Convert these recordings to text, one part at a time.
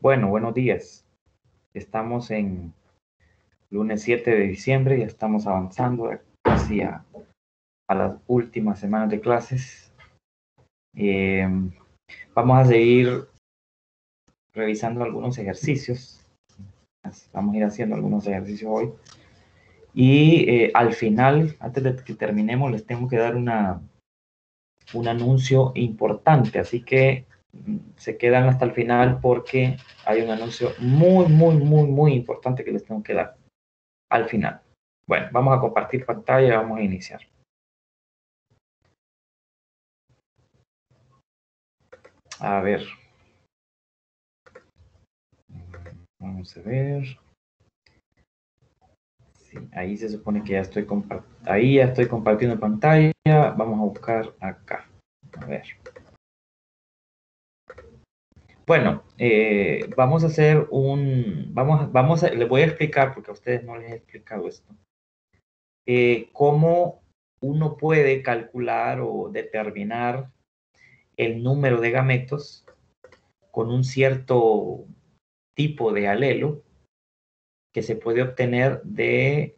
Bueno, buenos días. Estamos en lunes 7 de diciembre, ya estamos avanzando casi a, las últimas semanas de clases. Eh, vamos a seguir revisando algunos ejercicios. Vamos a ir haciendo algunos ejercicios hoy. Y eh, al final, antes de que terminemos, les tengo que dar una, un anuncio importante. Así que se quedan hasta el final porque hay un anuncio muy, muy, muy, muy importante que les tengo que dar al final. Bueno, vamos a compartir pantalla vamos a iniciar. A ver. Vamos a ver. Ahí se supone que ya estoy ahí ya estoy compartiendo pantalla. Vamos a buscar acá. A ver. Bueno, eh, vamos a hacer un, vamos, vamos a, les voy a explicar, porque a ustedes no les he explicado esto, eh, cómo uno puede calcular o determinar el número de gametos con un cierto tipo de alelo que se puede obtener de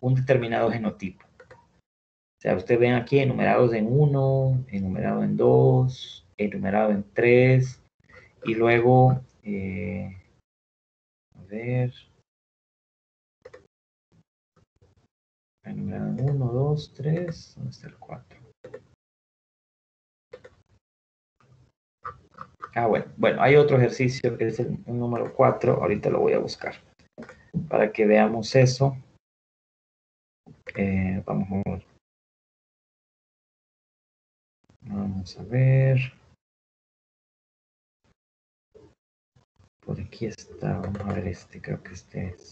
un determinado genotipo. O sea, ustedes ven aquí enumerados en 1, enumerado en 2, enumerado en 3, y luego, eh, a ver, 1, 2, 3, ¿dónde está el 4? Ah, bueno, bueno, hay otro ejercicio que es el, número 4, ahorita lo voy a buscar, para que veamos eso. Eh, vamos a ver. Vamos a ver. Por aquí está, vamos a ver este, creo que este es.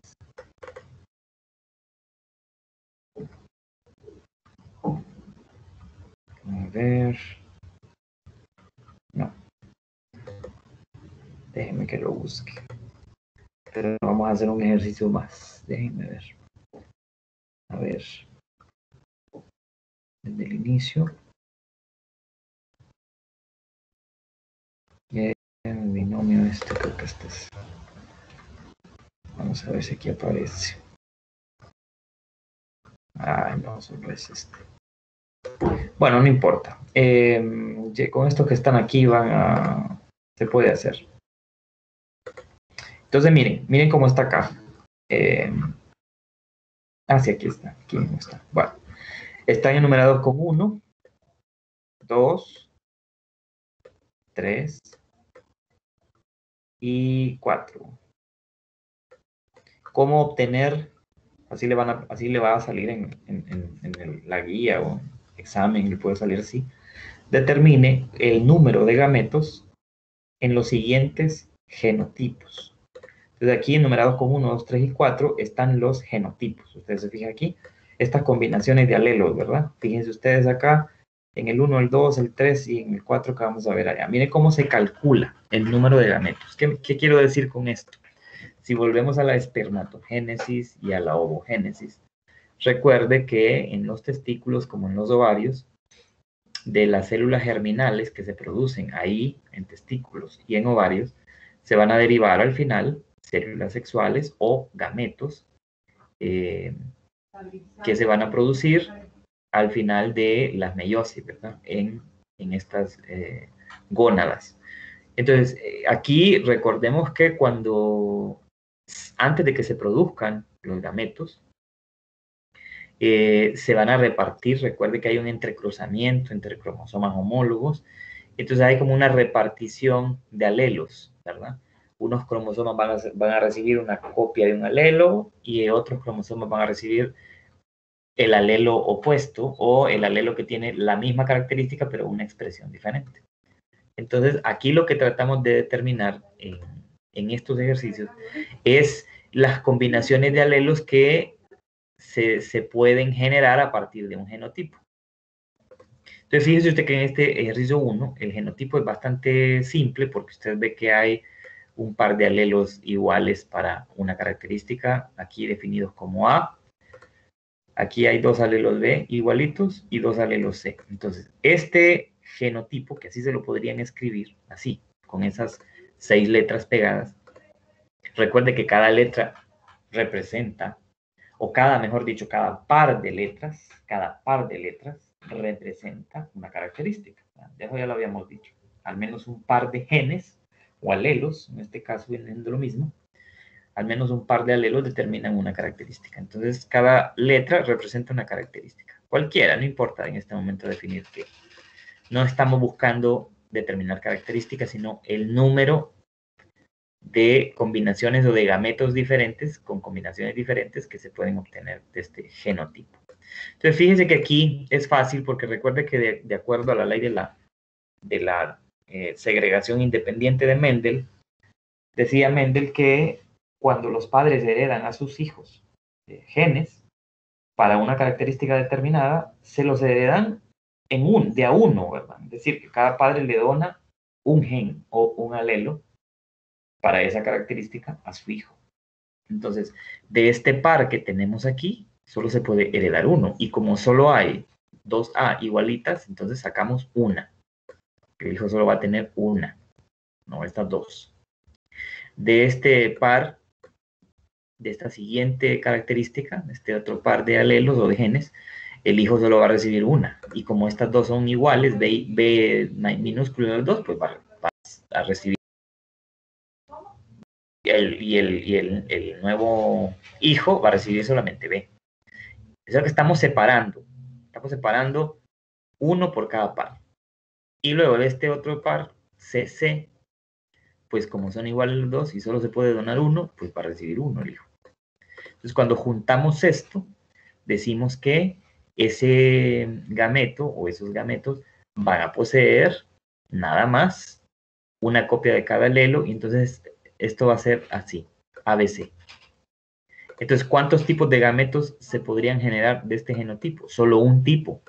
A ver. No. Déjenme que lo busque. Pero vamos a hacer un ejercicio más. Déjenme ver. A ver. Desde el inicio. Binomio este, creo que este es. Vamos a ver si aquí aparece. Ay, no, solo es este. Bueno, no importa. Em, con estos que están aquí van a... Se puede hacer. Entonces, miren, miren cómo está acá. Eh, ah, sí, aquí está. Aquí no está. Bueno, están enumerados con 1, 2, 3, y 4. ¿Cómo obtener? Así le, van a, así le va a salir en, en, la guía o examen, le puede salir así. Determine el número de gametos en los siguientes genotipos. Entonces aquí enumerados con 1, 2, 3 y 4 están los genotipos. Ustedes se fijan aquí, estas combinaciones de alelos, ¿verdad? Fíjense ustedes acá, en el 1, el 2, el 3 y en el 4 que vamos a ver allá. Miren cómo se calcula el número de gametos. ¿Qué, quiero decir con esto? Si volvemos a la espermatogénesis y a la ovogénesis, recuerde que en los testículos como en los ovarios, de las células germinales que se producen ahí en testículos y en ovarios, se van a derivar al final células sexuales o gametos eh, que se van a producir al final de las meiosis, ¿verdad? En, estas eh, gónadas. Entonces, eh, aquí recordemos que cuando, antes de que se produzcan los gametos, eh, se van a repartir, recuerde que hay un entrecruzamiento entre cromosomas homólogos, entonces hay como una repartición de alelos, ¿verdad? Unos cromosomas van a, van a recibir una copia de un alelo y otros cromosomas van a recibir el alelo opuesto o el alelo que tiene la misma característica pero una expresión diferente. Entonces, aquí lo que tratamos de determinar en, estos ejercicios es las combinaciones de alelos que se, se, pueden generar a partir de un genotipo. Entonces, fíjese usted que en este ejercicio 1 el genotipo es bastante simple porque usted ve que hay un par de alelos iguales para una característica aquí definidos como A Aquí hay dos alelos B igualitos y dos alelos C. Entonces, este genotipo, que así se lo podrían escribir, así, con esas seis letras pegadas. Recuerde que cada letra representa, o cada, mejor dicho, cada par de letras, cada par de letras representa una característica. Eso ya lo habíamos dicho. Al menos un par de genes o alelos, en este caso vienen de lo mismo, al menos un par de alelos determinan una característica. Entonces, cada letra representa una característica. Cualquiera, no importa en este momento definir qué. No estamos buscando determinar características, sino el número de combinaciones o de gametos diferentes con combinaciones diferentes que se pueden obtener de este genotipo. Entonces, fíjense que aquí es fácil porque recuerde que de, acuerdo a la ley de la, de la eh, segregación independiente de Mendel, decía Mendel que cuando los padres heredan a sus hijos eh, genes para una característica determinada, se los heredan en un, de a uno, ¿verdad? Es decir, que cada padre le dona un gen o un alelo para esa característica a su hijo. Entonces, de este par que tenemos aquí, solo se puede heredar uno. Y como solo hay dos A igualitas, entonces sacamos una. El hijo solo va a tener una, no estas dos. De este par, de esta siguiente característica, este otro par de alelos o de genes, el hijo solo va a recibir una. Y como estas dos son iguales, B, B minúsculo el 2, pues va, a recibir. Y, el, y, el, y el, nuevo hijo va a recibir solamente B. Es lo que estamos separando. Estamos separando uno por cada par. Y luego de este otro par, CC, pues como son iguales los dos y solo se puede donar uno, pues va a recibir uno el hijo. Entonces cuando juntamos esto, decimos que ese gameto o esos gametos van a poseer nada más una copia de cada alelo y entonces esto va a ser así, ABC. Entonces, ¿cuántos tipos de gametos se podrían generar de este genotipo? Solo un tipo.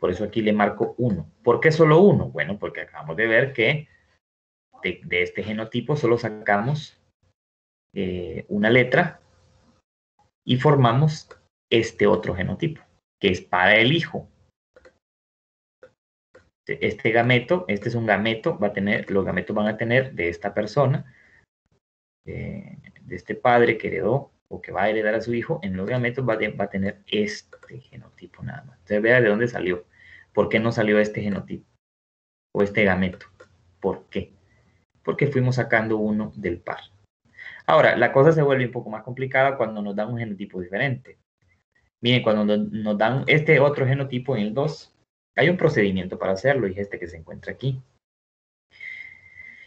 Por eso aquí le marco uno. ¿Por qué solo uno? Bueno, porque acabamos de ver que de, este genotipo solo sacamos eh, una letra y formamos este otro genotipo, que es para el hijo. Este gameto, este es un gameto, va a tener, los gametos van a tener de esta persona, de, este padre que heredó o que va a heredar a su hijo, en los gametos va, va a tener este genotipo nada más. Entonces vea de dónde salió. ¿Por qué no salió este genotipo? O este gameto. ¿Por qué? Porque fuimos sacando uno del par. Ahora, la cosa se vuelve un poco más complicada cuando nos dan un genotipo diferente. Miren, cuando nos dan este otro genotipo en el 2, hay un procedimiento para hacerlo y es este que se encuentra aquí.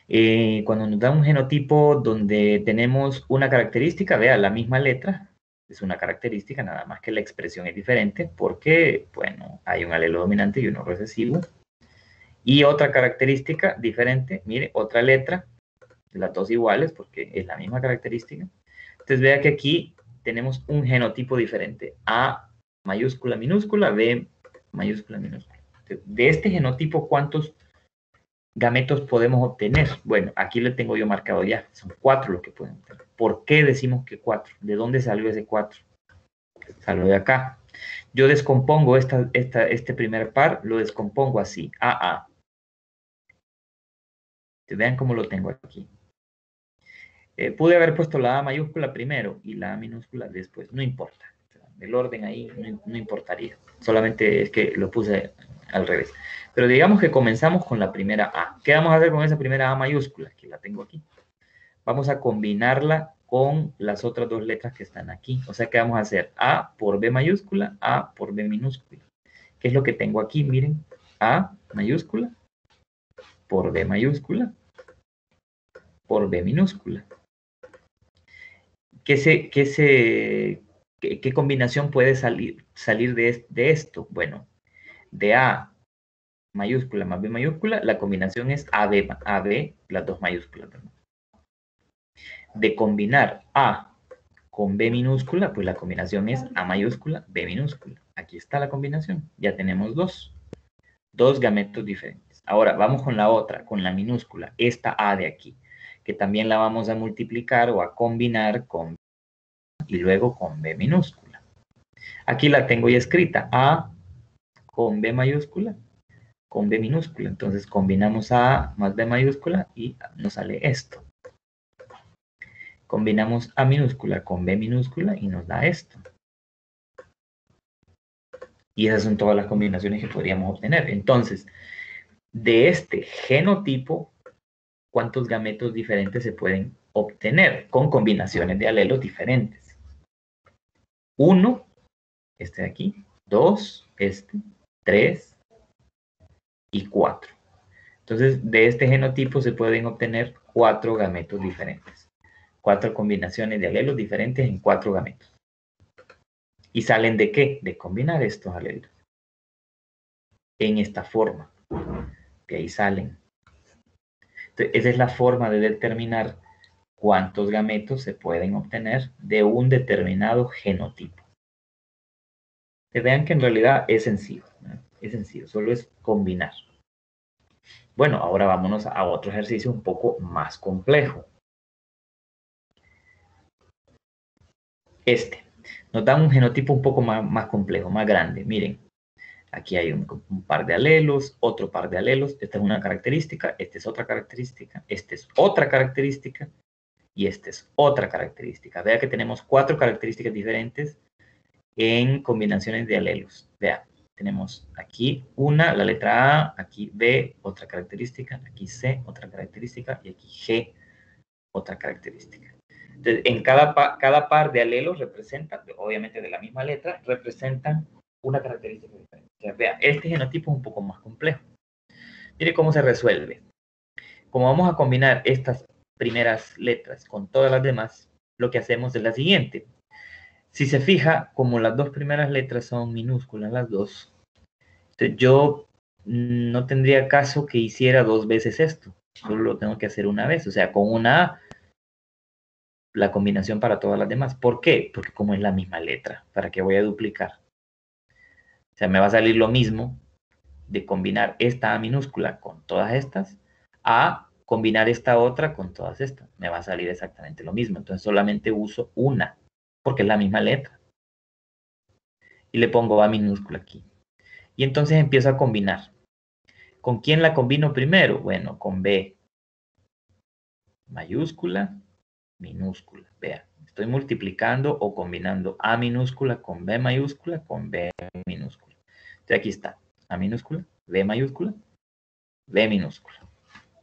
Eh, cuando nos dan un genotipo donde tenemos una característica, vea, la misma letra, es una característica, nada más que la expresión es diferente porque, bueno, hay un alelo dominante y uno recesivo. Y otra característica diferente, mire, otra letra, las dos iguales porque es la misma característica. Entonces vea que aquí tenemos un genotipo diferente. A mayúscula, minúscula, B mayúscula, minúscula. De este genotipo, ¿cuántos gametos podemos obtener? Bueno, aquí le tengo yo marcado ya. Son cuatro los que pueden obtener. ¿Por qué decimos que cuatro? ¿De dónde salió ese cuatro? Salió de acá. Yo descompongo esta, esta, este primer par, lo descompongo así, AA. Vean cómo lo tengo aquí. Eh, pude haber puesto la A mayúscula primero y la A minúscula después, no importa. El orden ahí no, importaría. Solamente es que lo puse al revés. Pero digamos que comenzamos con la primera A. ¿Qué vamos a hacer con esa primera A mayúscula? Que la tengo aquí. Vamos a combinarla con las otras dos letras que están aquí. O sea que vamos a hacer A por B mayúscula, A por B minúscula. ¿Qué es lo que tengo aquí? Miren, A mayúscula por B mayúscula por B minúscula. ¿Qué, se, qué, se, qué, combinación puede salir, salir de, de, esto? Bueno, de A mayúscula más B mayúscula, la combinación es AB, AB las dos mayúsculas. De combinar A con B minúscula, pues la combinación es A mayúscula, B minúscula. Aquí está la combinación. Ya tenemos dos. Dos gametos diferentes. Ahora, vamos con la otra, con la minúscula. Esta A de aquí que también la vamos a multiplicar o a combinar con y luego con B minúscula. Aquí la tengo ya escrita, A con B mayúscula, con B minúscula. Entonces combinamos A más B mayúscula y nos sale esto. Combinamos A minúscula con B minúscula y nos da esto. Y esas son todas las combinaciones que podríamos obtener. Entonces, de este genotipo, ¿cuántos gametos diferentes se pueden obtener con combinaciones de alelos diferentes? Uno, este de aquí, dos, este, tres y cuatro. Entonces, de este genotipo se pueden obtener cuatro gametos diferentes. Cuatro combinaciones de alelos diferentes en cuatro gametos. ¿Y salen de qué? De combinar estos alelos. En esta forma. De ahí salen. Esa es la forma de determinar cuántos gametos se pueden obtener de un determinado genotipo. Que vean que en realidad es sencillo. Es sencillo, solo es combinar. Bueno, ahora vámonos a otro ejercicio un poco más complejo. Este. Nos un genotipo un poco más, complejo, más grande. Miren, aquí hay un, par de alelos, otro par de alelos. Esta es una característica, esta es otra característica, esta es otra característica y esta es otra característica. Vea que tenemos cuatro características diferentes en combinaciones de alelos. Vea, tenemos aquí una, la letra A, aquí B, otra característica, aquí C, otra característica y aquí G, otra característica. Entonces, en cada, par de alelos representa, obviamente de la misma letra, representan una característica diferente. Vea, este genotipo es un poco más complejo. Mire cómo se resuelve. Como vamos a combinar estas primeras letras con todas las demás, lo que hacemos es la siguiente. Si se fija, como las dos primeras letras son minúsculas, las dos, yo no tendría caso que hiciera dos veces esto. Solo lo tengo que hacer una vez. O sea, con una A la combinación para todas las demás. ¿Por qué? Porque como es la misma letra, ¿para qué voy a duplicar? O sea, me va a salir lo mismo de combinar esta A minúscula con todas estas a combinar esta otra con todas estas. Me va a salir exactamente lo mismo. Entonces solamente uso una, porque es la misma letra. Y le pongo A minúscula aquí. Y entonces empiezo a combinar. ¿Con quién la combino primero? Bueno, con B mayúscula minúscula. Vea, estoy multiplicando o combinando A minúscula con B mayúscula con B minúscula. Aquí está, A minúscula, B mayúscula, B minúscula.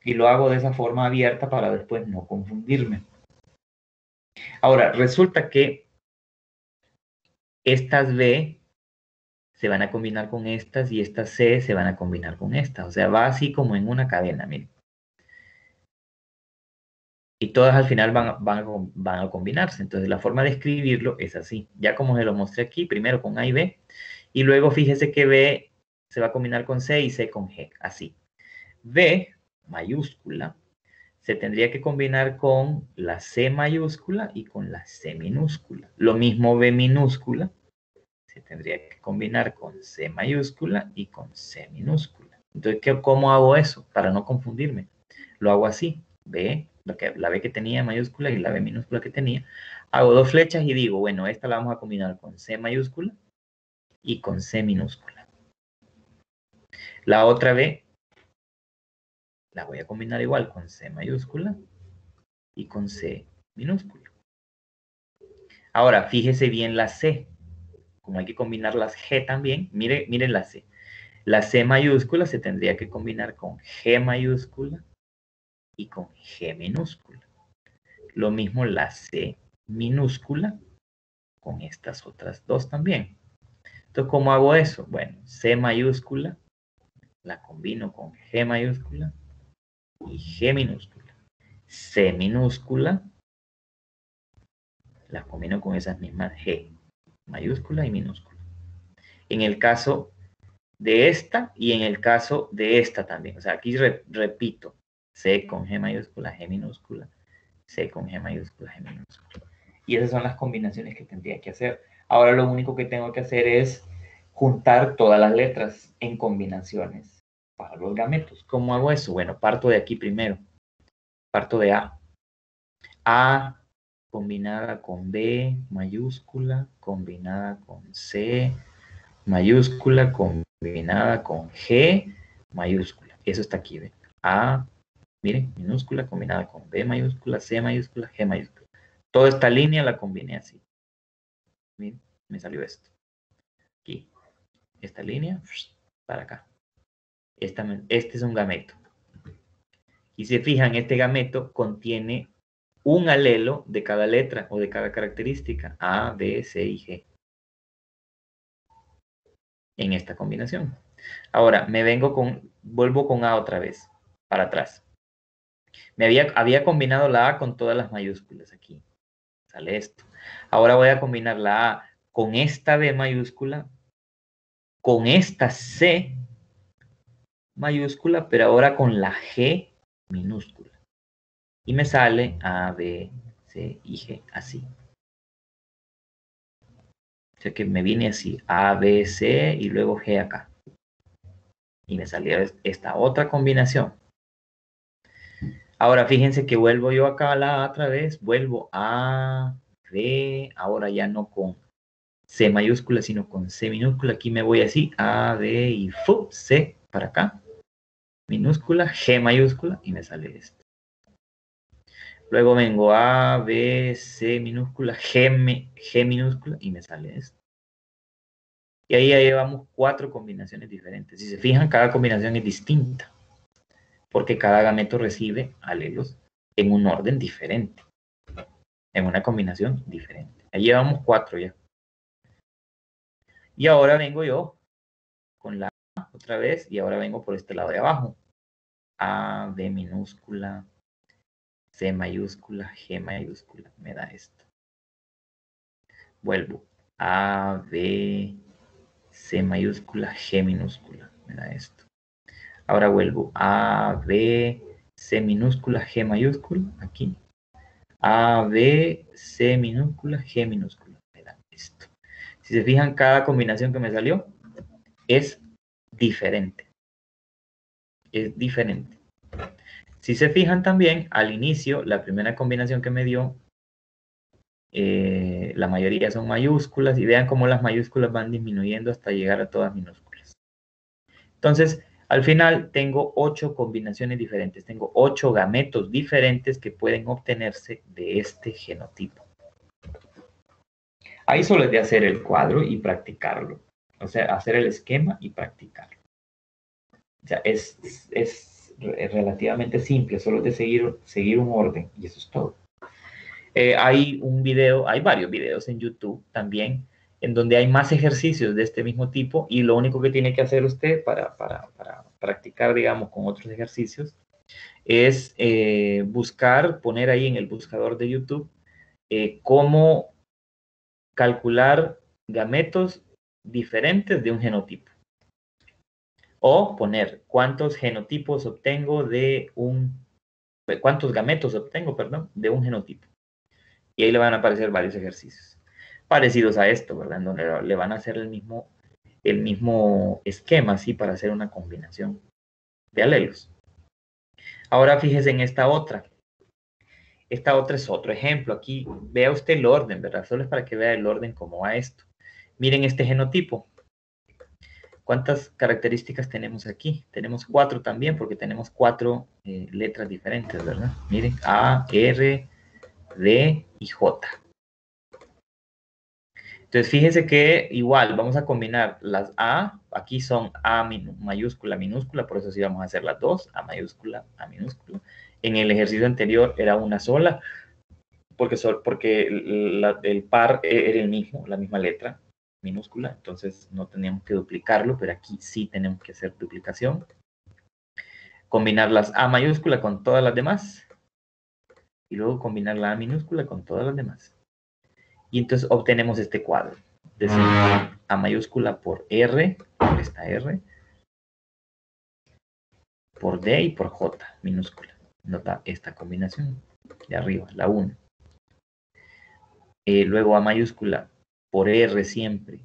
Y lo hago de esa forma abierta para después no confundirme. Ahora, resulta que estas B se van a combinar con estas y estas C se van a combinar con estas. O sea, va así como en una cadena, miren y todas al final van, van, a combinarse. Entonces la forma de escribirlo es así. Ya como se lo mostré aquí, primero con A y B, y luego fíjese que B se va a combinar con C y C con G, así. B mayúscula se tendría que combinar con la C mayúscula y con la C minúscula. Lo mismo B minúscula se tendría que combinar con C mayúscula y con C minúscula. Entonces, ¿cómo hago eso? Para no confundirme. Lo hago así. B la B que tenía mayúscula y la B minúscula que tenía, hago dos flechas y digo, bueno, esta la vamos a combinar con C mayúscula y con C minúscula. La otra B la voy a combinar igual con C mayúscula y con C minúscula. Ahora, fíjese bien la C. Como hay que combinar las G también, mire, mire la C. La C mayúscula se tendría que combinar con G mayúscula y con G minúscula. Lo mismo la C minúscula con estas otras dos también. Entonces, ¿cómo hago eso? Bueno, C mayúscula la combino con G mayúscula y G minúscula. C minúscula la combino con esas mismas G mayúscula y minúscula. En el caso de esta y en el caso de esta también. O sea, aquí repito, C con G mayúscula, G minúscula, C con G mayúscula, G minúscula. Y esas son las combinaciones que tendría que hacer. Ahora lo único que tengo que hacer es juntar todas las letras en combinaciones para los gametos. ¿Cómo hago eso? Bueno, parto de aquí primero. Parto de A. A combinada con B mayúscula, combinada con C mayúscula, combinada con G mayúscula. Eso está aquí, ¿ve? A, miren, minúscula combinada con B mayúscula, C mayúscula, G mayúscula. Toda esta línea la combiné así. Me salió esto. Aquí. Esta línea, para acá. este es un gameto. Y se fijan, este gameto contiene un alelo de cada letra o de cada característica, A, B, C y G, en esta combinación. Ahora, me vengo con, vuelvo con A otra vez, para atrás. Me había, había combinado la A con todas las mayúsculas aquí. Sale esto. Ahora voy a combinar la A con esta B mayúscula, con esta C mayúscula, pero ahora con la G minúscula. Y me sale A, B, C y G, así. O sea que me viene así, A, B, C y luego G acá. Y me salió esta otra combinación. Ahora fíjense que vuelvo yo acá a la otra vez, vuelvo a B, ahora ya no con C mayúscula, sino con C minúscula. Aquí me voy así, A, B y F, C para acá. Minúscula, G mayúscula y me sale esto. Luego vengo A, B, C minúscula, G, G minúscula y me sale esto. Y ahí ya llevamos cuatro combinaciones diferentes. Si se fijan, cada combinación es distinta. Porque cada gameto recibe alelos en un orden diferente. En una combinación diferente. Ahí llevamos cuatro ya. Y ahora vengo yo con la A otra vez y ahora vengo por este lado de abajo. A, B minúscula, C mayúscula, G mayúscula, me da esto. Vuelvo. A, B, C mayúscula, G minúscula, me da esto. Ahora vuelvo. A, B, C minúscula, G mayúscula, aquí. A, B, C minúscula, G minúscula, esto. Si se fijan, cada combinación que me salió es diferente. Es diferente. Si se fijan también, al inicio, la primera combinación que me dio, eh, la mayoría son mayúsculas y vean cómo las mayúsculas van disminuyendo hasta llegar a todas minúsculas. Entonces, al final tengo ocho combinaciones diferentes, tengo ocho gametos diferentes que pueden obtenerse de este genotipo. Ahí solo es de hacer el cuadro y practicarlo. O sea, hacer el esquema y practicarlo. O sea, es, es relativamente simple, solo es de seguir, seguir un orden y eso es todo. Eh, hay un video, hay varios videos en YouTube también en donde hay más ejercicios de este mismo tipo y lo único que tiene que hacer usted para, para, para practicar, digamos, con otros ejercicios es eh, buscar, poner ahí en el buscador de YouTube eh, cómo calcular gametos diferentes de un genotipo o poner cuántos genotipos obtengo de un, cuántos gametos obtengo, perdón, de un genotipo. Y ahí le van a aparecer varios ejercicios parecidos a esto, ¿verdad? En donde le van a hacer el mismo, el mismo esquema, así, para hacer una combinación de alelos. Ahora fíjese en esta otra. Esta otra es otro ejemplo. Aquí vea usted el orden, ¿verdad? Solo es para que vea el orden como va esto. Miren este genotipo. ¿Cuántas características tenemos aquí? Tenemos cuatro también, porque tenemos cuatro eh, letras diferentes, ¿verdad? Miren, A, R, D y J. Entonces, fíjense que igual vamos a combinar las A, aquí son A mayúscula, minúscula, por eso sí vamos a hacer las dos, A mayúscula, A minúscula. En el ejercicio anterior era una sola, porque, el par era el mismo, la misma letra minúscula, entonces no teníamos que duplicarlo, pero aquí sí tenemos que hacer duplicación. Combinar las A mayúscula con todas las demás. Y luego combinar la A minúscula con todas las demás. Y entonces obtenemos este cuadro. Decir A mayúscula por R, por esta R, por D y por J minúscula. Nota esta combinación de arriba, la 1. Eh, luego A mayúscula por R siempre,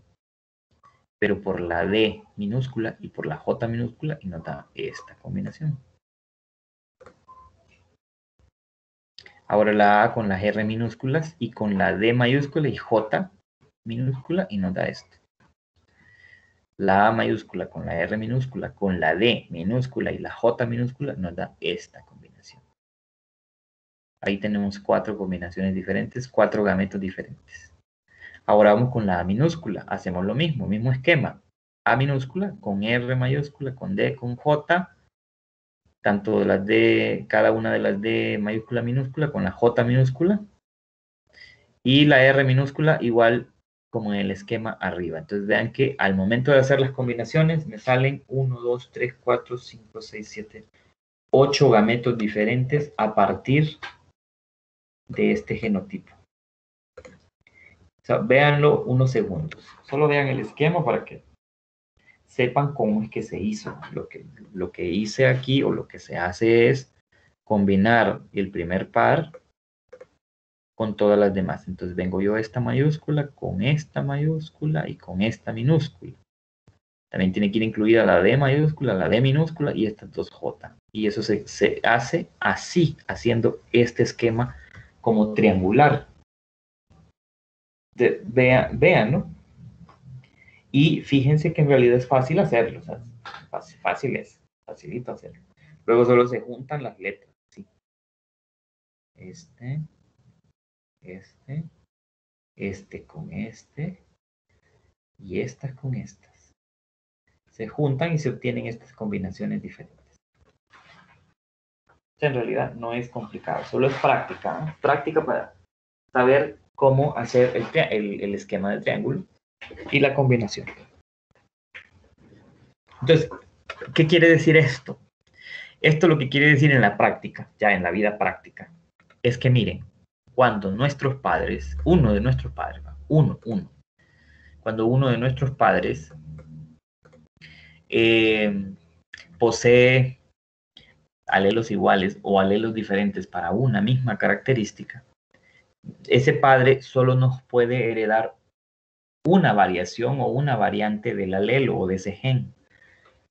pero por la D minúscula y por la J minúscula y nota esta combinación. Ahora la A con las R minúsculas y con la D mayúscula y J minúscula y nota esto. la A mayúscula con la R minúscula, con la D minúscula y la J minúscula, nos da esta combinación. Ahí tenemos cuatro combinaciones diferentes, cuatro gametos diferentes. Ahora vamos con la A minúscula. Hacemos lo mismo, mismo esquema. A minúscula con R mayúscula, con D, con J, tanto las D, cada una de las D mayúscula minúscula con la J minúscula. Y la R minúscula igual como en el esquema arriba. Entonces vean que al momento de hacer las combinaciones me salen 1, 2, 3, 4, 5, 6, 7, 8 gametos diferentes a partir de este genotipo. O sea, véanlo unos segundos. Solo vean el esquema para que sepan cómo es que se hizo. Lo que, lo que hice aquí o lo que se hace es combinar el primer par con todas las demás. Entonces vengo yo a esta mayúscula con esta mayúscula y con esta minúscula. También tiene que ir incluida la D mayúscula, la D minúscula y estas dos J. Y eso se, se hace así, haciendo este esquema como triangular. vean, vean, ¿no? Y fíjense que en realidad es fácil hacerlo. O fácil, es, facilito hacerlo. Luego solo se juntan las letras. ¿sí? Este, este, este con este y estas con estas. Se juntan y se obtienen estas combinaciones diferentes. En realidad no es complicado, solo es práctica. Práctica para saber cómo hacer el, el esquema de triángulo y la combinación. Entonces, ¿qué quiere decir esto? Esto lo que quiere decir en la práctica, ya en la vida práctica, es que miren, cuando nuestros padres, uno de nuestros padres, uno, uno, cuando uno de nuestros padres eh, posee alelos iguales o alelos diferentes para una misma característica, ese padre solo nos puede heredar una variación o una variante del alelo o de ese gen.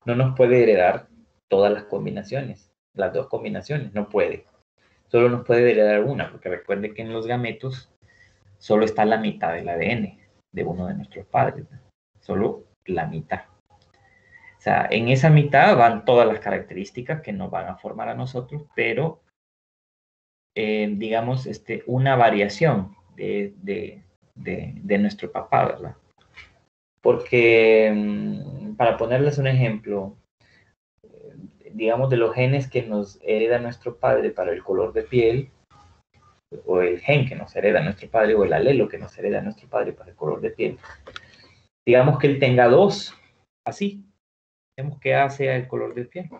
No nos puede heredar todas las combinaciones, las dos combinaciones, no puede solo nos puede heredar una, porque recuerde que en los gametos solo está la mitad del ADN de uno de nuestros padres, solo la mitad. O sea, en esa mitad van todas las características que nos van a formar a nosotros, pero eh, digamos, este, una variación de, de, nuestro papá, ¿verdad? Porque, mm, para ponerles un ejemplo, digamos, de los genes que nos hereda nuestro padre para el color de piel, o el gen que nos hereda nuestro padre, o el alelo que nos hereda nuestro padre para el color de piel, digamos que él tenga dos, así, vemos que hace el color de piel.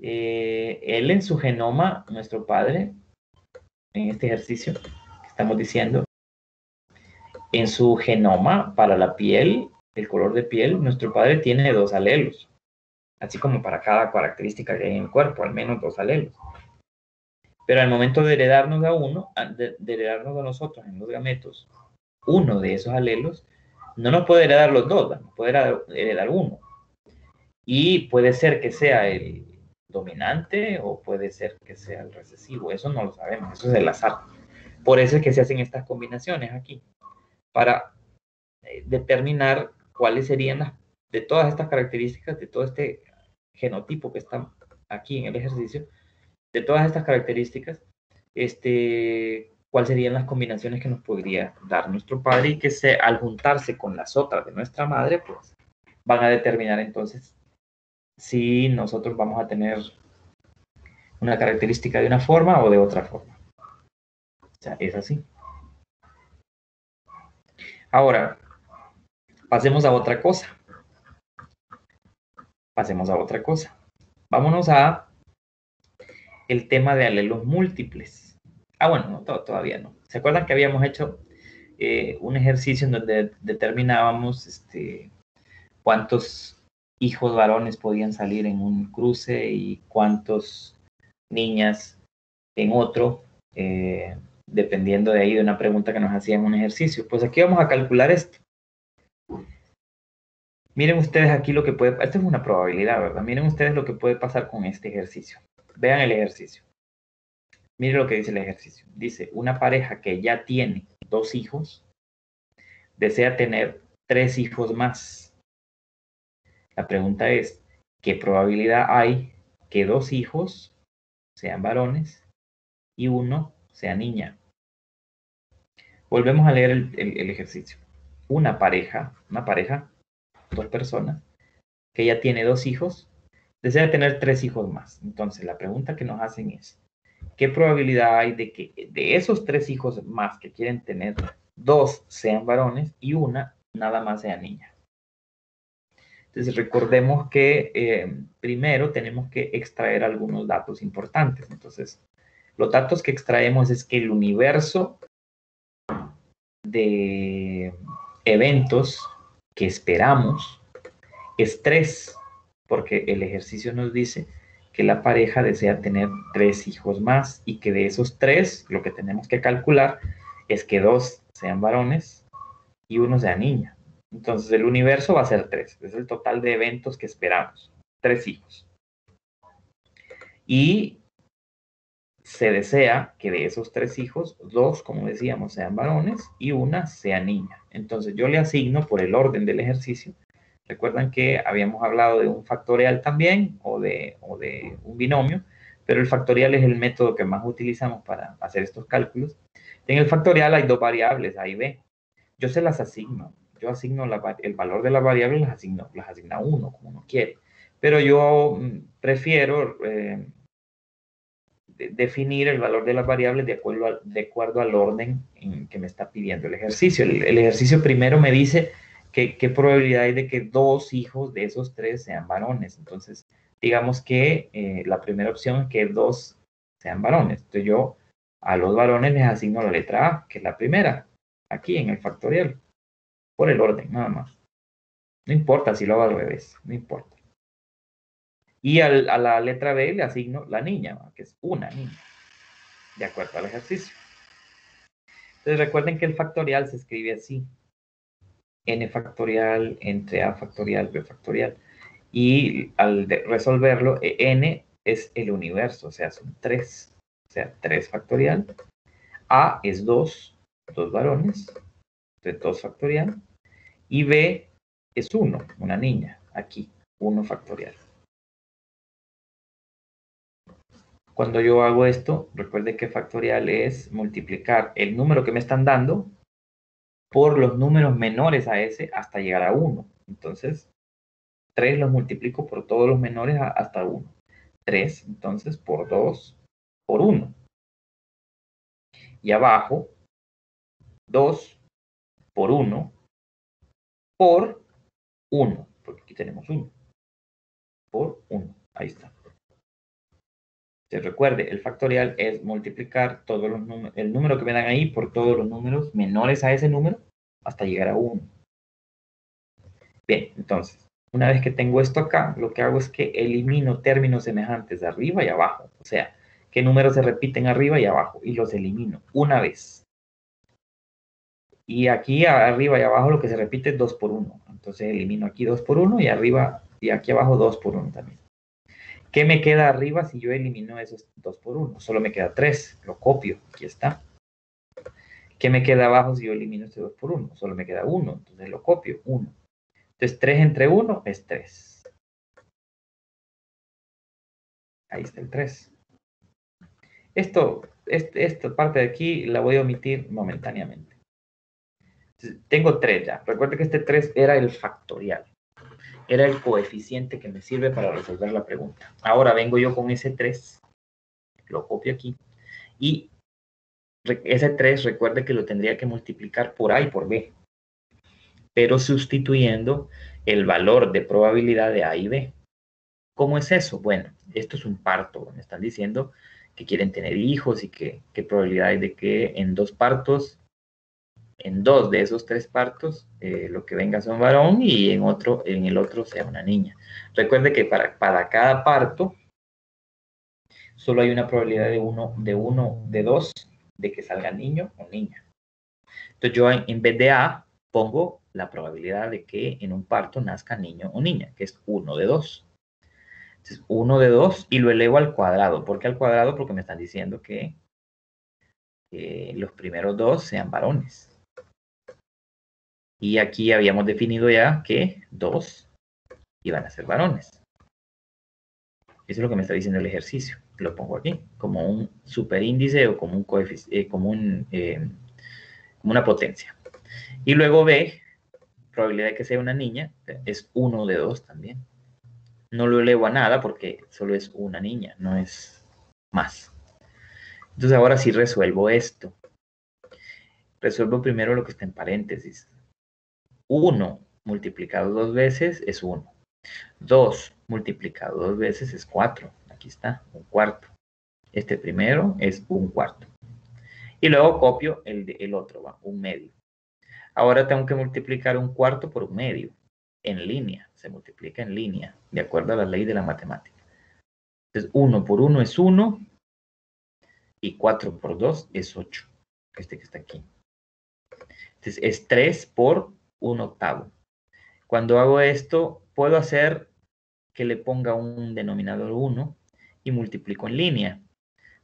Eh, él en su genoma, nuestro padre, en este ejercicio que estamos diciendo, en su genoma para la piel, el color de piel, nuestro padre tiene dos alelos así como para cada característica que hay en el cuerpo, al menos dos alelos. Pero al momento de heredarnos a uno, de, heredarnos a nosotros en los gametos, uno de esos alelos, no nos puede heredar los dos, nos puede heredar uno. Y puede ser que sea el dominante o puede ser que sea el recesivo, eso no lo sabemos, eso es el azar. Por eso es que se hacen estas combinaciones aquí, para eh, determinar cuáles serían las, de todas estas características, de todo este genotipo que está aquí en el ejercicio, de todas estas características, este, cuáles serían las combinaciones que nos podría dar nuestro padre y que se, al juntarse con las otras de nuestra madre, pues van a determinar entonces si nosotros vamos a tener una característica de una forma o de otra forma. O sea, es así. Ahora, pasemos a otra cosa pasemos a otra cosa. Vámonos a el tema de alelos múltiples. Ah, bueno, no, todavía no. ¿Se acuerdan que habíamos hecho eh, un ejercicio en donde determinábamos este, cuántos hijos varones podían salir en un cruce y cuántos niñas en otro, eh, dependiendo de ahí de una pregunta que nos hacían en un ejercicio? Pues aquí vamos a calcular esto. Miren ustedes aquí lo que puede, esto es una probabilidad, ¿verdad? Miren ustedes lo que puede pasar con este ejercicio. Vean el ejercicio. Miren lo que dice el ejercicio. Dice, una pareja que ya tiene dos hijos, desea tener tres hijos más. La pregunta es, ¿qué probabilidad hay que dos hijos sean varones y uno sea niña? Volvemos a leer el, ejercicio. Una pareja, una pareja, dos personas, que ya tiene dos hijos, desea tener tres hijos más. Entonces, la pregunta que nos hacen es, ¿qué probabilidad hay de que de esos tres hijos más que quieren tener, dos sean varones y una nada más sea niña? Entonces, recordemos que eh, primero tenemos que extraer algunos datos importantes. Entonces, los datos que extraemos es que el universo de eventos que esperamos es tres, porque el ejercicio nos dice que la pareja desea tener tres hijos más y que de esos tres lo que tenemos que calcular es que dos sean varones y uno sea niña. Entonces el universo va a ser tres, es el total de eventos que esperamos, tres hijos. Y se desea que de esos tres hijos, dos, como decíamos, sean varones y una sea niña. Entonces yo le asigno por el orden del ejercicio. Recuerdan que habíamos hablado de un factorial también o de, de un binomio, pero el factorial es el método que más utilizamos para hacer estos cálculos. En el factorial hay dos variables, A y B. Yo se las asigno. Yo asigno el valor de las variables, las asigno, las asigna uno, como uno quiere. Pero yo mm, prefiero eh, definir el valor de las variables de acuerdo, al, de acuerdo al orden en que me está pidiendo el ejercicio. El, ejercicio primero me dice que, qué probabilidad hay de que dos hijos de esos tres sean varones. Entonces, digamos que eh, la primera opción es que dos sean varones. Entonces yo a los varones les asigno la letra A, que es la primera, aquí en el factorial, por el orden, nada más. No importa si lo hago al revés, no importa. Y a la letra B le asigno la niña, que es una niña, de acuerdo al ejercicio. Entonces recuerden que el factorial se escribe así. n factorial entre a factorial, b factorial. Y al resolverlo, e, n es el universo, o sea, son 3. O sea, 3 factorial. A es 2, 2 varones, entonces 2 factorial. Y b es 1, una niña, aquí, 1 factorial. Cuando yo hago esto, recuerde que factorial es multiplicar el número que me están dando por los números menores a ese hasta llegar a 1. Entonces, 3 los multiplico por todos los menores hasta 1. 3, entonces, por 2, por 1. Y abajo, 2 por 1 por 1, porque aquí tenemos 1. Por 1, ahí está recuerde, el factorial es multiplicar todos el número que me dan ahí por todos los números menores a ese número hasta llegar a 1. Bien, entonces, una vez que tengo esto acá, lo que hago es que elimino términos semejantes de arriba y abajo. O sea, qué números se repiten arriba y abajo y los elimino una vez. Y aquí arriba y abajo lo que se repite es 2 por 1. Entonces elimino aquí 2 por 1 y arriba y aquí abajo 2 por 1 también. ¿Qué me queda arriba si yo elimino esos 2 por 1? Solo me queda 3, lo copio, aquí está. ¿Qué me queda abajo si yo elimino este 2 por 1? Solo me queda 1, entonces lo copio, 1. Entonces 3 entre 1 es 3. Ahí está el 3. Esto, este, esta parte de aquí la voy a omitir momentáneamente. tengo 3 ya. Recuerde que este 3 era el factorial era el coeficiente que me sirve para resolver la pregunta. Ahora vengo yo con ese 3, lo copio aquí, y ese 3 recuerde que lo tendría que multiplicar por A y por B, pero sustituyendo el valor de probabilidad de A y B. ¿Cómo es eso? Bueno, esto es un parto. Me están diciendo que quieren tener hijos y que qué probabilidad hay de que en dos partos en dos de esos tres partos eh, lo que venga sea un varón y en, otro, en el otro sea una niña. Recuerde que para, cada parto solo hay una probabilidad de uno, de uno, de dos, de que salga niño o niña. Entonces yo en, vez de A pongo la probabilidad de que en un parto nazca niño o niña, que es uno de dos. Entonces, uno de dos y lo elevo al cuadrado. ¿Por qué al cuadrado? Porque me están diciendo que los primeros dos sean varones. Y aquí habíamos definido ya que 2 y van a ser varones. Eso es lo que me está diciendo el ejercicio. Lo pongo aquí como un superíndice o como, un eh, como, un, eh, como una potencia. Y luego B, probabilidad de que sea una niña, es 1 de 2 también. No lo elevo a nada porque solo es una niña, no es más. Entonces ahora sí resuelvo esto. Resuelvo primero lo que está en paréntesis. 1 multiplicado dos veces es 1. 2 multiplicado dos veces es 4. Aquí está, un cuarto. Este primero es un cuarto. Y luego copio el, el otro, va, un medio. Ahora tengo que multiplicar un cuarto por un medio. En línea, se multiplica en línea, de acuerdo a la ley de la matemática. Entonces, 1 por 1 es 1 y 4 por 2 es 8. Este que está aquí. Entonces, es 3 por 1 octavo. Cuando hago esto, puedo hacer que le ponga un denominador 1 y multiplico en línea.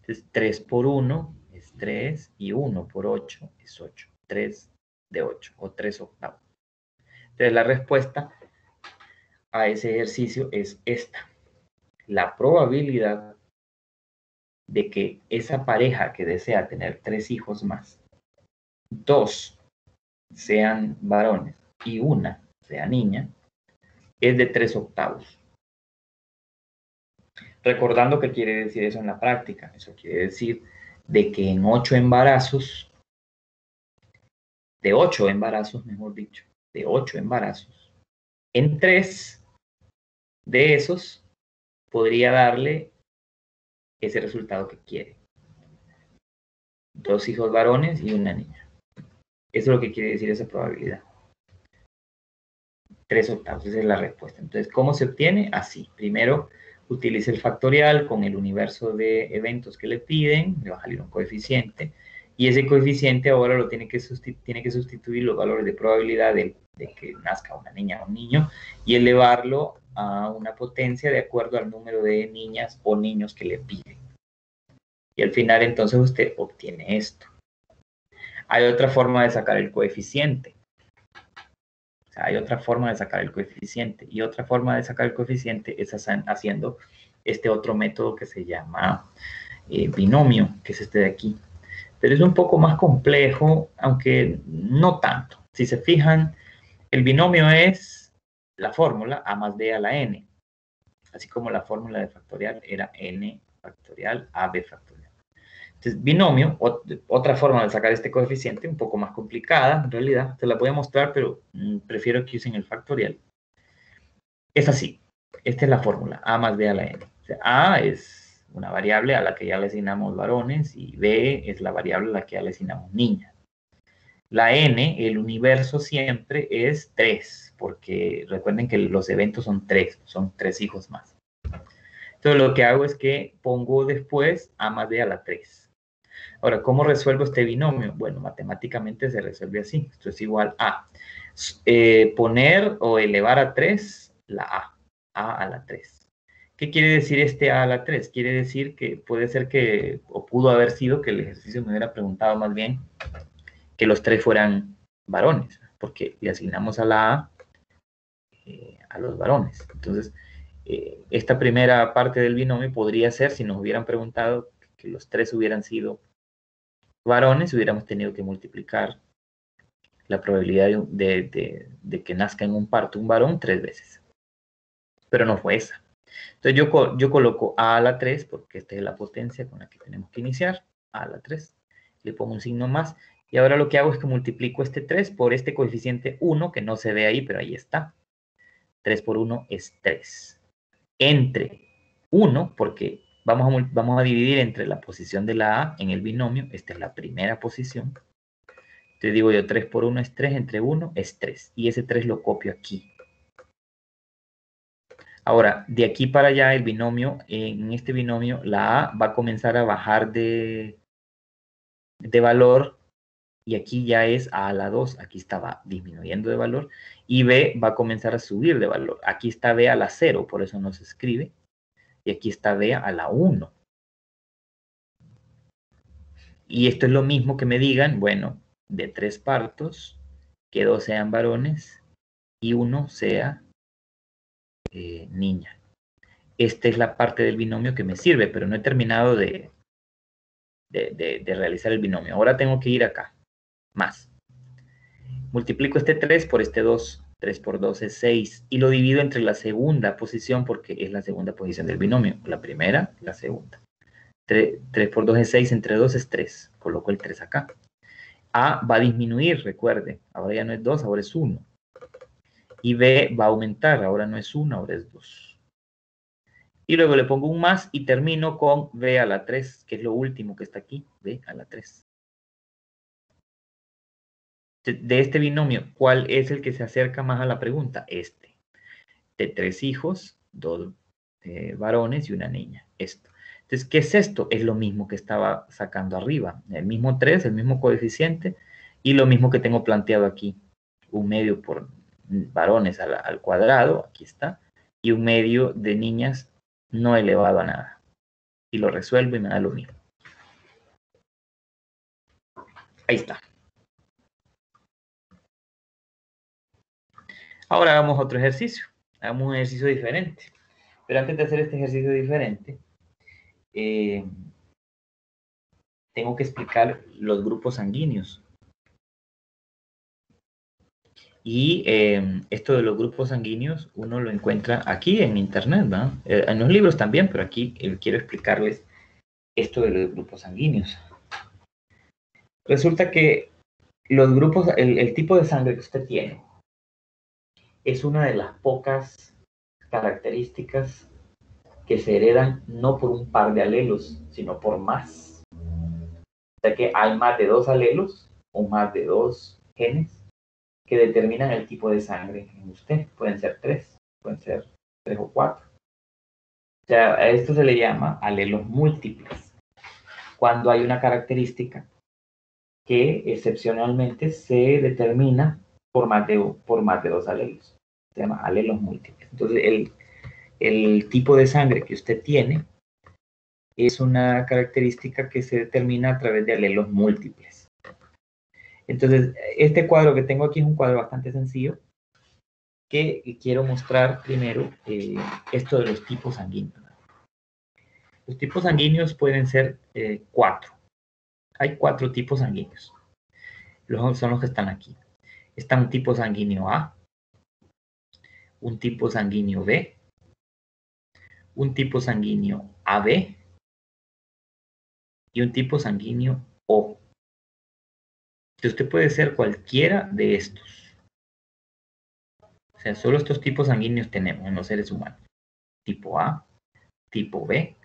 Entonces, 3 por 1 es 3 y 1 por 8 es 8. 3 de 8 o 3 octavos. Entonces, la respuesta a ese ejercicio es esta. La probabilidad de que esa pareja que desea tener tres hijos más, dos sean varones y una sea niña, es de tres octavos. Recordando qué quiere decir eso en la práctica. Eso quiere decir de que en ocho embarazos, de ocho embarazos, mejor dicho, de ocho embarazos, en tres de esos podría darle ese resultado que quiere. Dos hijos varones y una niña. Eso es lo que quiere decir esa probabilidad. Tres octavos, esa es la respuesta. Entonces, ¿cómo se obtiene? Así. Primero, utilice el factorial con el universo de eventos que le piden, le va a salir un coeficiente, y ese coeficiente ahora lo tiene que, tiene que sustituir los valores de probabilidad de, de, que nazca una niña o un niño y elevarlo a una potencia de acuerdo al número de niñas o niños que le piden. Y al final entonces usted obtiene esto. Hay otra forma de sacar el coeficiente. O sea, hay otra forma de sacar el coeficiente. Y otra forma de sacar el coeficiente es haciendo este otro método que se llama eh, binomio, que es este de aquí. Pero es un poco más complejo, aunque no tanto. Si se fijan, el binomio es la fórmula a más b a la n. Así como la fórmula de factorial era n factorial a b factorial. Entonces, binomio, otra forma de sacar este coeficiente, un poco más complicada, en realidad, te la voy a mostrar, pero mm, prefiero que usen el factorial. Es así, esta es la fórmula, a más b a la n. a es una variable a la que ya le asignamos varones y b es la variable a la que ya le asignamos niñas. La n, el universo siempre es 3, porque recuerden que los eventos son 3, son 3 hijos más. Entonces lo que hago es que pongo después a más b a la 3. Ahora, ¿cómo resuelvo este binomio? Bueno, matemáticamente se resuelve así. Esto es igual a eh, poner o elevar a 3 la a, a a la 3. ¿Qué quiere decir este a a la 3? Quiere decir que puede ser que, o pudo haber sido que el ejercicio me hubiera preguntado más bien que los tres fueran varones, porque le asignamos a la a eh, a los varones. Entonces, eh, esta primera parte del binomio podría ser, si nos hubieran preguntado que los tres hubieran sido varones, hubiéramos tenido que multiplicar la probabilidad de, que nazca en un parto un varón tres veces. Pero no fue esa. Entonces yo, yo coloco a a la 3, porque esta es la potencia con la que tenemos que iniciar, a a la 3. Le pongo un signo más. Y ahora lo que hago es que multiplico este 3 por este coeficiente 1, que no se ve ahí, pero ahí está. 3 por 1 es 3. Entre 1, porque Vamos a, dividir entre la posición de la A en el binomio. Esta es la primera posición. Te digo yo, 3 por 1 es 3, entre 1 es 3. Y ese 3 lo copio aquí. Ahora, de aquí para allá, el binomio, en este binomio, la A va a comenzar a bajar de, de valor. Y aquí ya es A a la 2. Aquí estaba disminuyendo de valor. Y B va a comenzar a subir de valor. Aquí está B a la 0, por eso no se escribe aquí está B a la 1. Y esto es lo mismo que me digan, bueno, de tres partos, que dos sean varones y uno sea eh, niña. Esta es la parte del binomio que me sirve, pero no he terminado de, de, realizar el binomio. Ahora tengo que ir acá, más. Multiplico este 3 por este 2. 3 por 2 es 6. Y lo divido entre la segunda posición porque es la segunda posición del binomio. La primera, la segunda. 3, 3 por 2 es 6, entre 2 es 3. Coloco el 3 acá. A va a disminuir, recuerde. Ahora ya no es 2, ahora es 1. Y B va a aumentar, ahora no es 1, ahora es 2. Y luego le pongo un más y termino con B a la 3, que es lo último que está aquí, B a la 3. De este binomio, ¿cuál es el que se acerca más a la pregunta? Este. De tres hijos, dos eh, varones y una niña. Esto. Entonces, ¿qué es esto? Es lo mismo que estaba sacando arriba. El mismo 3, el mismo coeficiente y lo mismo que tengo planteado aquí. Un medio por varones al, al cuadrado, aquí está, y un medio de niñas no elevado a nada. Y lo resuelvo y me da lo mismo. Ahí está. Ahora hagamos otro ejercicio. Hagamos un ejercicio diferente. Pero antes de hacer este ejercicio diferente, eh, tengo que explicar los grupos sanguíneos. Y em, esto de los grupos sanguíneos uno lo encuentra aquí en internet, ¿no? Eh, en los libros también, pero aquí eh, quiero explicarles esto de los grupos sanguíneos. Resulta que los grupos, el, tipo de sangre que usted tiene es una de las pocas características que se heredan no por un par de alelos, sino por más. O sea que hay más de dos alelos o más de dos genes que determinan el tipo de sangre en usted. Pueden ser tres, pueden ser tres o cuatro. O sea, a esto se le llama alelos múltiples. Cuando hay una característica que excepcionalmente se determina por más de, por más de dos alelos. Se llama alelos múltiples. Entonces, el, el tipo de sangre que usted tiene es una característica que se determina a través de alelos múltiples. Entonces, este cuadro que tengo aquí es un cuadro bastante sencillo que quiero mostrar primero eh, esto de los tipos sanguíneos. Los tipos sanguíneos pueden ser eh, cuatro. Hay cuatro tipos sanguíneos. Los, son los que están aquí. Está un tipo sanguíneo A, un tipo sanguíneo B, un tipo sanguíneo AB y un tipo sanguíneo O usted puede ser cualquiera de estos. O sea, solo estos tipos sanguíneos tenemos en los seres humanos. Tipo A, tipo B,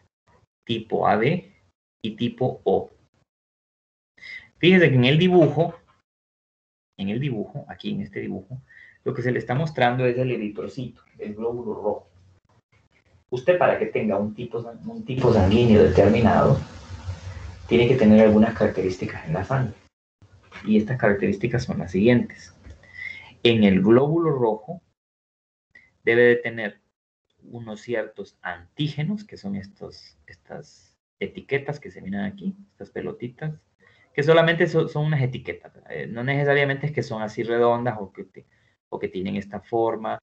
tipo AB y tipo O. Fíjese que en el dibujo, en el dibujo, aquí en este dibujo, lo que se le está mostrando es el eritrocito, el glóbulo rojo. Usted para que tenga un tipo, un tipo sanguíneo determinado, tiene que tener algunas características en la sangre. Y estas características son las siguientes. En el glóbulo rojo debe de tener unos ciertos antígenos, que son estos, estas etiquetas que se miran aquí, estas pelotitas, que solamente son, unas etiquetas. Eh, no necesariamente es que son así redondas o que, o que tienen esta forma.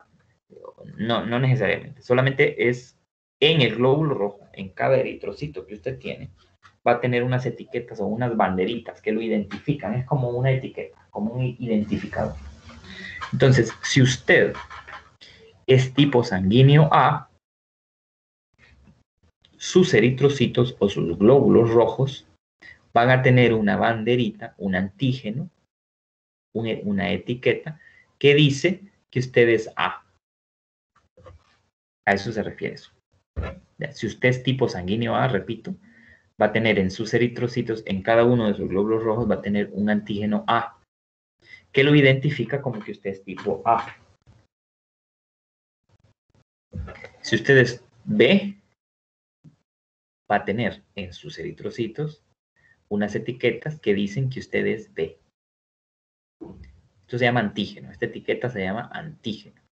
No, no necesariamente. Solamente es en el glóbulo rojo, en cada eritrocito que usted tiene, va a tener unas etiquetas o unas banderitas que lo identifican. Es como una etiqueta, como un identificador. Entonces, si usted es tipo sanguíneo A, sus eritrocitos o sus glóbulos rojos van a tener una banderita, un antígeno, una etiqueta que dice que usted es A. A eso se refiere eso. Si usted es tipo sanguíneo A, repito, va a tener en sus eritrocitos, en cada uno de sus glóbulos rojos, va a tener un antígeno A, que lo identifica como que usted es tipo A. Si usted es B, va a tener en sus eritrocitos unas etiquetas que dicen que usted es B. Esto se llama antígeno. Esta etiqueta se llama antígeno.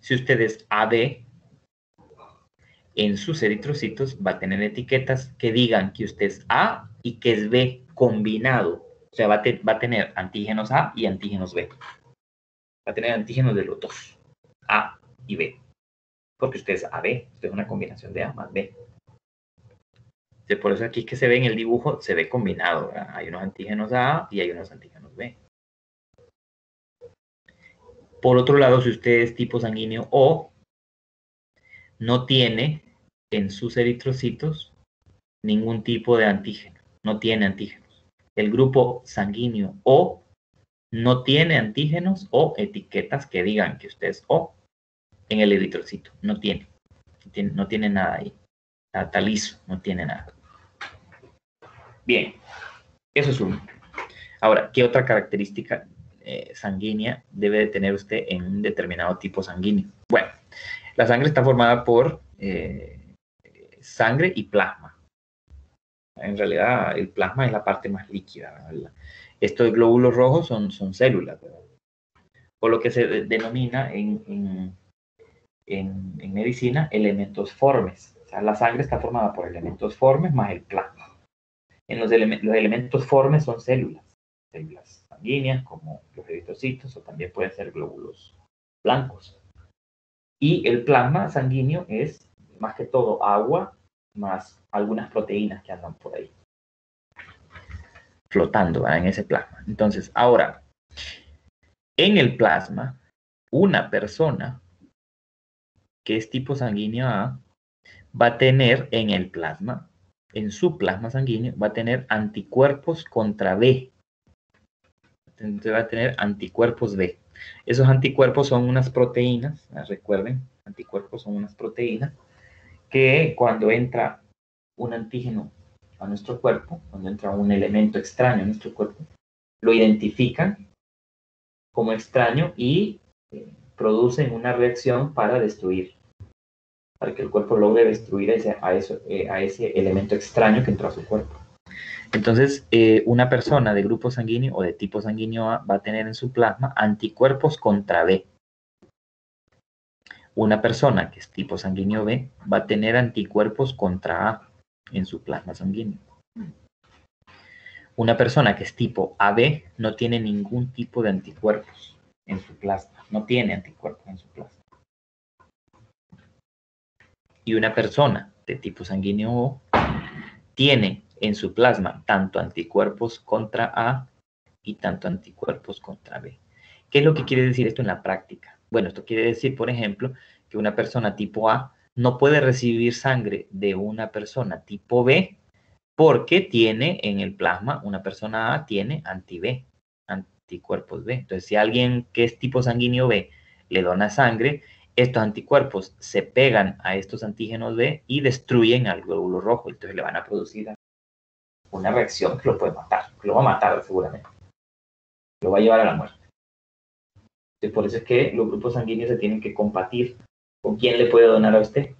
Si usted es AB, en sus eritrocitos va a tener etiquetas que digan que usted es A y que es B combinado. O sea, va a, va a tener antígenos A y antígenos B. Va a tener antígenos de los dos, A y B. Porque usted es AB, usted es una combinación de A más B. Por eso aquí que se ve en el dibujo, se ve combinado. Hay unos antígenos A y hay unos antígenos B. Por otro lado, si usted es tipo sanguíneo O, no tiene en sus eritrocitos ningún tipo de antígeno, no tiene antígenos. El grupo sanguíneo O no tiene antígenos o etiquetas que digan que usted es O en el eritrocito, no tiene, no tiene, nada ahí. Está, liso, no tiene nada. Bien, eso es uno. Ahora, ¿qué otra característica eh, sanguínea debe de tener usted en un determinado tipo sanguíneo? Bueno, la sangre está formada por eh, sangre y plasma. En realidad, el plasma es la parte más líquida. Estos glóbulos rojos son, son células, por lo que se denomina en, en, medicina elementos formes. O sea, la sangre está formada por elementos formes más el plasma. En los, elementos formes son células, células sanguíneas como los eritrocitos o también pueden ser glóbulos blancos. Y el plasma sanguíneo es más que todo agua más algunas proteínas que andan por ahí flotando en ese plasma. Entonces, ahora, en el plasma, una persona que es tipo sanguíneo A va a tener en el plasma, en su plasma sanguíneo, va a tener anticuerpos contra B. Entonces va a tener anticuerpos B. Esos anticuerpos son unas proteínas, recuerden, anticuerpos son unas proteínas que cuando entra un antígeno a nuestro cuerpo, cuando entra un elemento extraño a nuestro cuerpo, lo identifican como extraño y eh, producen una reacción para destruir, para que el cuerpo logre destruir ese, a, eh, a ese elemento extraño que entró a su cuerpo. Entonces, eh, una persona de grupo sanguíneo o de tipo sanguíneo A va a tener en su plasma anticuerpos contra B. Una persona que es tipo sanguíneo B va a tener anticuerpos contra A en su plasma sanguíneo. Una persona que es tipo AB no tiene ningún tipo de anticuerpos en su plasma, no tiene anticuerpos en su plasma. Y una persona de tipo sanguíneo O tiene en su plasma tanto anticuerpos contra A y tanto anticuerpos contra B. ¿Qué es lo que quiere decir esto en la práctica? Bueno, esto quiere decir, por ejemplo, que una persona tipo A no puede recibir sangre de una persona tipo B porque tiene en el plasma, una persona A tiene anti-B, anticuerpos B. Entonces, si alguien que es tipo sanguíneo B le dona sangre, estos anticuerpos se pegan a estos antígenos B y destruyen al glóbulo rojo. Entonces le van a producir una reacción que lo puede matar, lo va a matar seguramente. Lo va a llevar a la muerte. Entonces, por eso es que los grupos sanguíneos se tienen que compartir con quién le puede donar a usted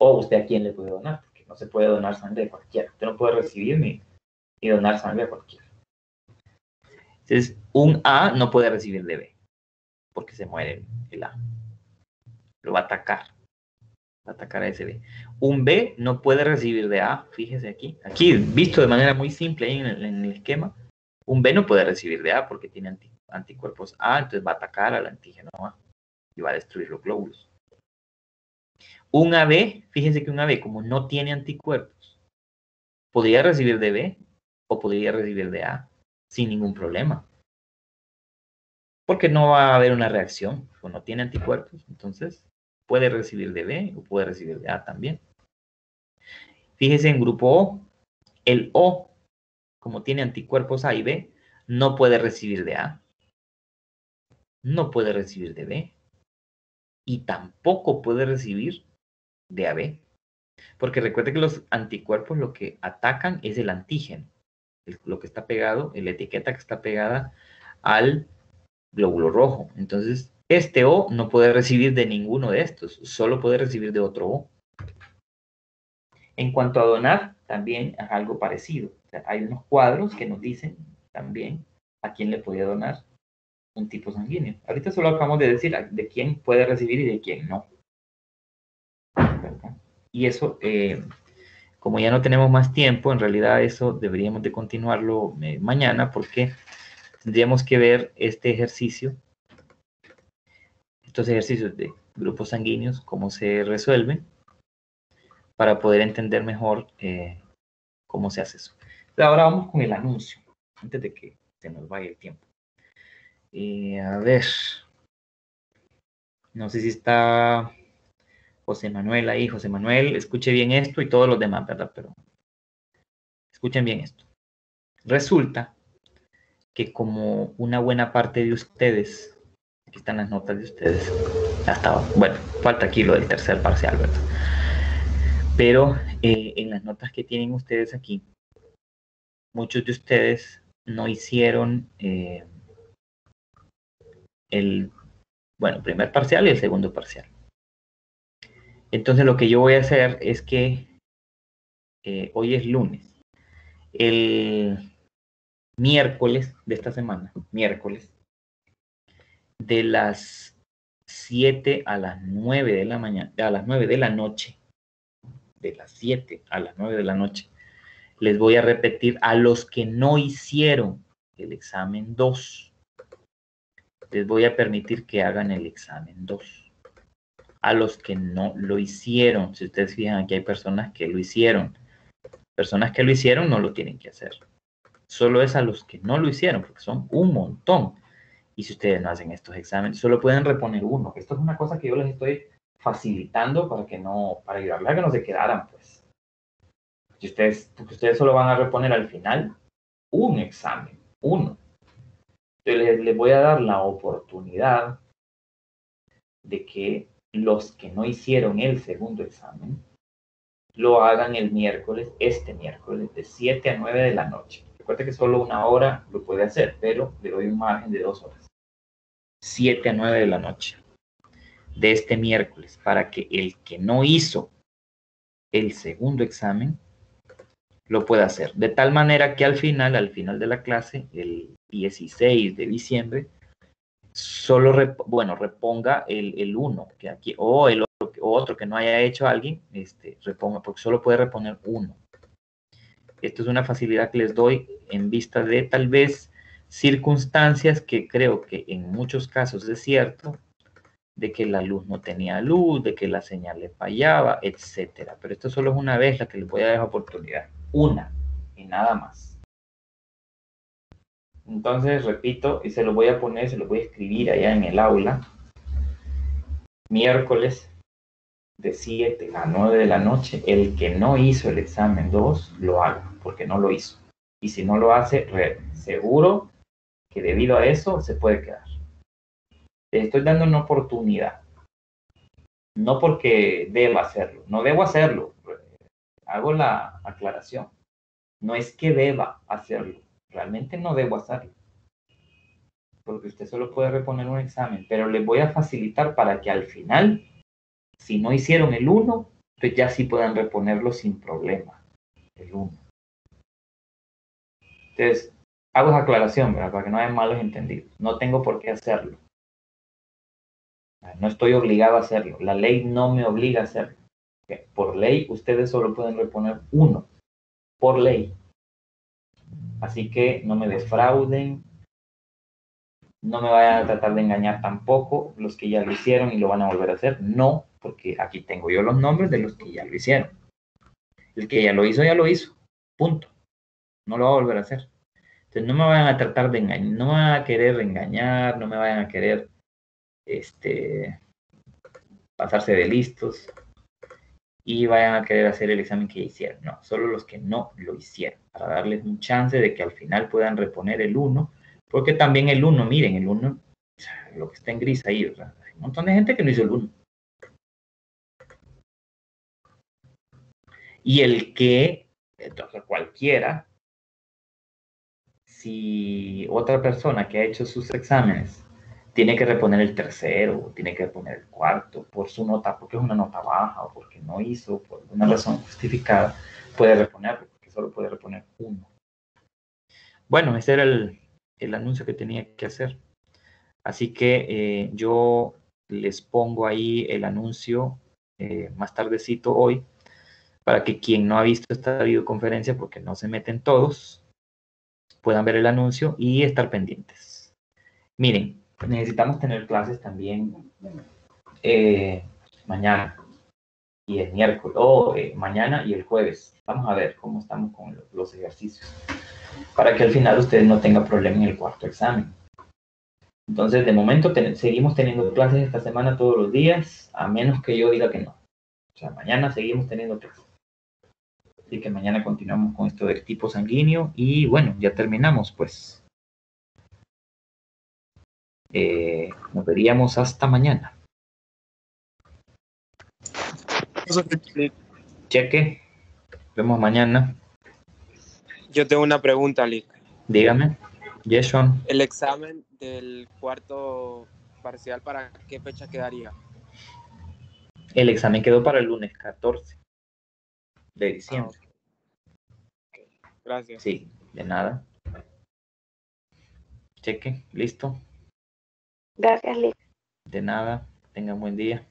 o usted a quién le puede donar, porque no se puede donar sangre de cualquiera. Usted no puede recibir ni, donar sangre a cualquiera. Entonces, un A no puede recibir de B, porque se muere el A. Lo va a atacar. Va a atacar a ese B. Un B no puede recibir de A, fíjese aquí. Aquí, visto de manera muy simple en el, esquema, un B no puede recibir de A porque tiene anticuerpos A, entonces va a atacar al antígeno A y va a destruir los glóbulos. Un AB, fíjense que un AB, como no tiene anticuerpos, podría recibir de B o podría recibir de A sin ningún problema. Porque no va a haber una reacción, o no tiene anticuerpos, entonces puede recibir de B o puede recibir de A también. Fíjense en grupo O, el O, como tiene anticuerpos A y B, no puede recibir de A, no puede recibir de B y tampoco puede recibir de AB. Porque recuerde que los anticuerpos lo que atacan es el antígeno, lo que está pegado, la etiqueta que está pegada al glóbulo rojo. Entonces, este O no puede recibir de ninguno de estos, solo puede recibir de otro O. En cuanto a donar, también es algo parecido. hay unos cuadros que nos dicen también a quién le puede donar un tipo sanguíneo. Ahorita solo acabamos de decir de quién puede recibir y de quién no. Y eso, eh, como ya no tenemos más tiempo, en realidad eso deberíamos de continuarlo eh, mañana porque tendríamos que ver este ejercicio estos ejercicios de grupos sanguíneos, cómo se resuelven, para poder entender mejor eh, cómo se hace eso. ahora vamos con el anuncio, antes de que se nos vaya el tiempo. Eh, a ver, no sé si está José Manuel ahí. José Manuel, escuche bien esto y todos los demás, ¿verdad? Pero escuchen bien esto. Resulta que como una buena parte de ustedes, aquí están las notas de ustedes, hasta, bueno, falta aquí lo del tercer parcial, ¿verdad? Pero eh, en las notas que tienen ustedes aquí, muchos de ustedes no hicieron eh, el, bueno, primer parcial y el segundo parcial. Entonces lo que yo voy a hacer es que eh, hoy es lunes. El miércoles de esta semana, miércoles, de las 7 a las 9 de la mañana, a las 9 de la noche, de las 7 a las 9 de la noche, les voy a repetir a los que no hicieron el examen 2. Les voy a permitir que hagan el examen 2 a los que no lo hicieron. Si ustedes fijan, aquí hay personas que lo hicieron. Personas que lo hicieron no lo tienen que hacer. Solo es a los que no lo hicieron, porque son un montón. Y si ustedes no hacen estos exámenes, solo pueden reponer uno. Esto es una cosa que yo les estoy facilitando para que no, para ayudarles a que no se quedaran, pues. Si ustedes, porque ustedes solo van a reponer al final un examen, uno. Entonces les voy a dar la oportunidad de que los que no hicieron el segundo examen lo hagan el miércoles, este miércoles, de 7 a 9 de la noche. Recuerde que solo una hora lo puede hacer, pero le doy un margen de dos horas. 7 a 9 de la noche de este miércoles, para que el que no hizo el segundo examen lo pueda hacer. De tal manera que al final, al final de la clase, el 16 de diciembre, solo, bueno, reponga el 1 que aquí, o el otro, otro que no haya hecho alguien, este, reponga, porque solo puede reponer uno. Esto es una facilidad que les doy en vista de tal vez circunstancias que creo que en muchos casos es cierto, de que la luz no tenía luz, de que la señal le fallaba, etcétera. Pero esto solo es una vez la que les voy a dar oportunidad. Una y nada más. Entonces, repito, y se lo voy a poner, se lo voy a escribir allá en el aula. Miércoles de 7 a 9 de la noche, el que no hizo el examen 2 lo haga, porque no lo hizo. Y si no lo hace, seguro que debido a eso se puede quedar. Estoy dando una oportunidad. No porque deba hacerlo, no debo hacerlo. Hago la aclaración. No es que deba hacerlo, realmente no debo hacerlo. Porque usted solo puede reponer un examen, pero les voy a facilitar para que al final, si no hicieron el 1, pues ya sí puedan reponerlo sin problema. El 1. Entonces, hago esa aclaración, ¿verdad? Para que no haya malos entendidos. No tengo por qué hacerlo. No estoy obligado a hacerlo. La ley no me obliga a hacerlo. Por ley, ustedes solo pueden reponer uno. Por ley. Así que no me defrauden, no me vayan a tratar de engañar tampoco los que ya lo hicieron y lo van a volver a hacer. No, porque aquí tengo yo los nombres de los que ya lo hicieron. El que ya lo hizo, ya lo hizo. Punto. No lo va a volver a hacer. No me vayan a tratar de engañar, no me van a querer engañar, no me vayan a querer este, pasarse de listos y vayan a querer hacer el examen que hicieron. No, solo los que no lo hicieron, para darles un chance de que al final puedan reponer el 1, porque también el 1, miren, el 1, lo que está en gris ahí, hay un montón de gente que no hizo el 1. Y el que, entonces cualquiera, si otra persona que ha hecho sus exámenes tiene que reponer el tercero, tiene que reponer el cuarto por su nota, porque es una nota baja o porque no hizo, por alguna razón justificada, puede reponerlo, porque solo puede reponer uno. Bueno, ese era el, anuncio que tenía que hacer. Así que eh, yo les pongo ahí el anuncio eh, más tardecito hoy para que quien no ha visto esta videoconferencia, porque no se meten todos, puedan ver el anuncio y estar pendientes. Miren, necesitamos tener clases también eh, mañana y el miércoles, o eh, mañana y el jueves. Vamos a ver cómo estamos con los ejercicios, para que al final ustedes no tengan problema en el cuarto examen. Entonces, de momento seguimos teniendo clases esta semana todos los días, a menos que yo diga que no. O sea, mañana seguimos teniendo clases. Así que mañana continuamos con esto del tipo sanguíneo y bueno, ya terminamos pues. Eh, nos veríamos hasta mañana. Cheque. Vemos mañana. Yo tengo una pregunta, Lick. Dígame. Yes, El examen del cuarto parcial, ¿para qué fecha quedaría? El examen quedó para el lunes 14 de diciembre. Ah, Gracias. Sí, de nada. Cheque, listo. Gracias, Lick. De nada. Tenga un buen día.